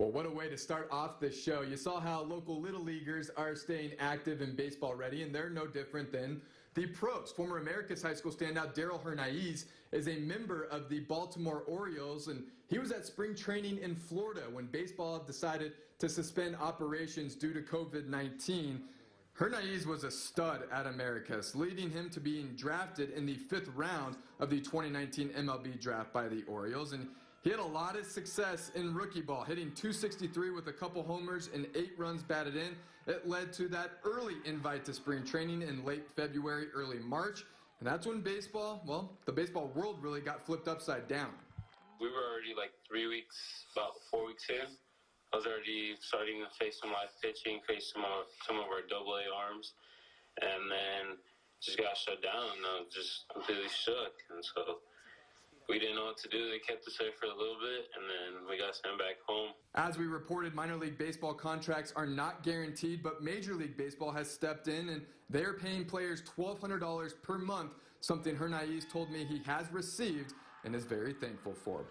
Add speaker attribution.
Speaker 1: Well, what a way to start off this show. You saw how local little leaguers are staying active and baseball ready, and they're no different than the pros. Former Americas High School standout Darell Hernaiz is a member of the Baltimore Orioles, and he was at spring training in Florida when baseball decided to suspend operations due to COVID 19. Hernaiz was a stud at Americas, leading him to being drafted in the fifth round of the 2019 MLB draft by the Orioles. And he had a lot of success in rookie ball, hitting 263 with a couple homers and eight runs batted in. It led to that early invite to spring training in late February, early March. And that's when baseball, well, the baseball world really got flipped upside down.
Speaker 2: We were already like three weeks, about four weeks in. I was already starting to face some live pitching, face some of, some of our double A arms. And then just got shut down I was just completely shook. And so we didn't know what to do. They kept us there for a little bit, and then we got sent back home.
Speaker 1: As we reported, minor league baseball contracts are not guaranteed, but Major League Baseball has stepped in, and they're paying players $1,200 per month, something Hernaiz told me he has received and is very thankful for.